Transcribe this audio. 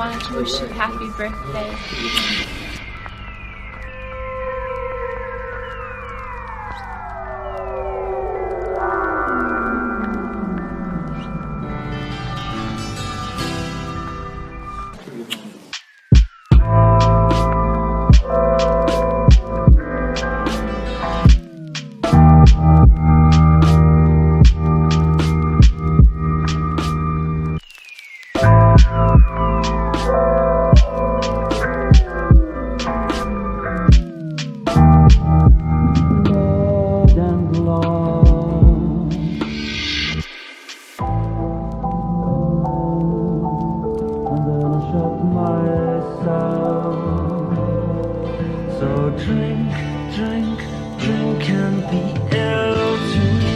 wanted to wish you happy birthday. So drink, drink, drink and be ill.